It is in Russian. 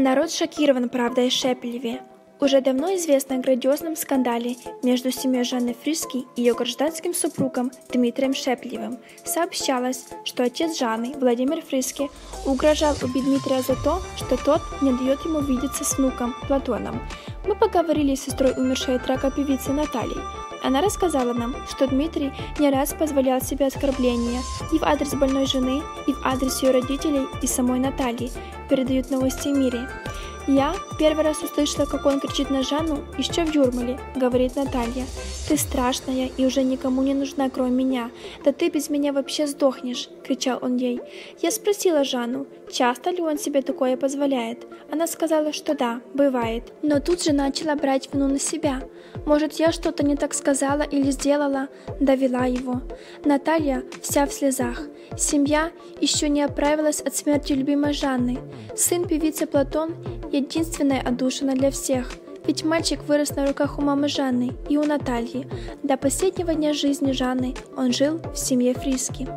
Народ шокирован правдой Шепелеве. Уже давно известно о грандиозном скандале между семьей Жанны Фриски и ее гражданским супругом Дмитрием Шепелевым. Сообщалось, что отец Жанны, Владимир Фриски, угрожал убить Дмитрия за то, что тот не дает ему видеться с внуком Платоном. Мы поговорили с сестрой умершей от рака певицы Натальей. Она рассказала нам, что Дмитрий не раз позволял себе оскорбления и в адрес больной жены, и в адрес ее родителей и самой Натальи, передают новости в мире. Я первый раз услышала, как он кричит на Жанну еще в Юрмале, говорит Наталья. Ты страшная и уже никому не нужна, кроме меня. Да ты без меня вообще сдохнешь, кричал он ей. Я спросила Жанну, часто ли он себе такое позволяет. Она сказала, что да, бывает. Но тут же начала брать вину на себя. Может, я что-то не так сказала или сделала, довела его. Наталья вся в слезах. Семья еще не оправилась от смерти любимой Жанны. Сын певицы Платон единственная отдушина для всех. Ведь мальчик вырос на руках у мамы Жанны и у Натальи. До последнего дня жизни Жанны он жил в семье Фриски.